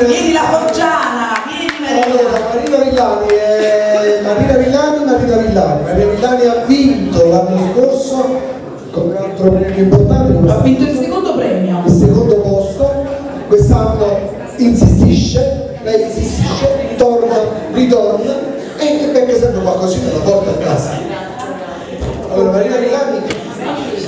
Marina, vieni la Foggiana, vieni Allora, Marina. Marina Villani, è Marina Villani, Marina Villani. Marina Villani ha vinto l'anno scorso con un altro premio importante, Ha vinto il secondo premio. il secondo posto, quest'anno insistisce, lei insistisce, ritorna, ritorna e perché sempre qualcosina la porta a casa. Allora Marina Villani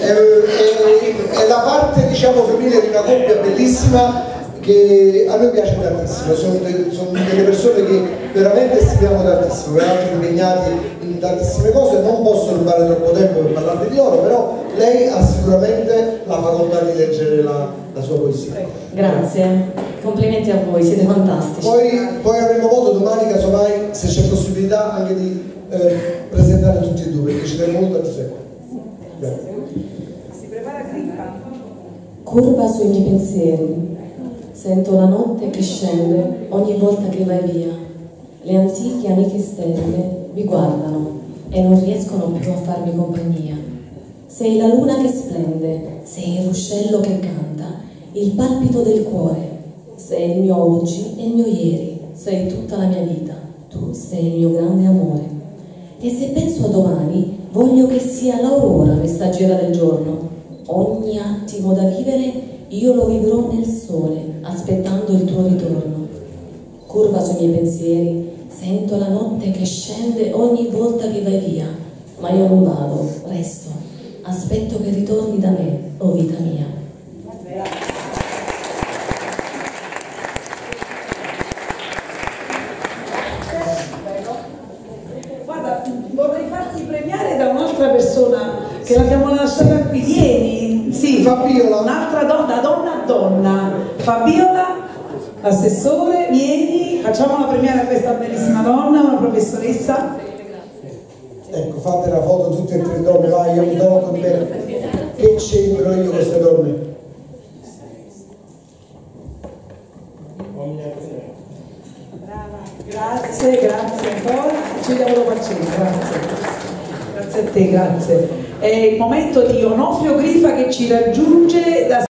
è, è- è la parte diciamo femminile di una coppia bellissima che a noi piace tantissimo, sono, de- sono delle persone che veramente stimiamo tantissimo, peraltro impegnati in tantissime cose, non posso rubare troppo tempo per parlarvi di loro, però lei ha sicuramente la facoltà di leggere la, la sua poesia. Grazie, complimenti a voi, siete fantastici. Poi, poi avremo modo domani, casomai, se c'è possibilità, anche di eh, presentare tutti e due, perché ci tengo molto a sé. Grazie. Curva sui miei pensieri, sento la notte che scende ogni volta che vai via. Le antiche amiche stelle mi guardano e non riescono più a farmi compagnia. Sei la luna che splende, sei il ruscello che canta, il palpito del cuore. Sei il mio oggi e il mio ieri, sei tutta la mia vita, tu sei il mio grande amore. E se penso a domani, voglio che sia l'aurora messaggera del giorno. Ogni attimo da vivere io lo vivrò nel sole, aspettando il tuo ritorno. Curva sui miei pensieri, sento la notte che scende ogni volta che vai via, ma io non vado, resto, aspetto che ritorni da me, oh vita mia. Guarda, vorrei farti premiare da un'altra persona che l'abbiamo lasciata qui. Vieni, sì, Fabiola. un'altra donna, donna a donna. Fabiola, assessore, vieni, facciamola premiare a questa bellissima donna, una professoressa. Ecco, fate la foto tutte e tre donne, vai, io mi do con me. Che c'entro io queste donne? Grazie, grazie ancora. Ci vediamo dopo a cena, grazie. Grazie a te, grazie. È il momento di Onofrio Grifa che ci raggiunge da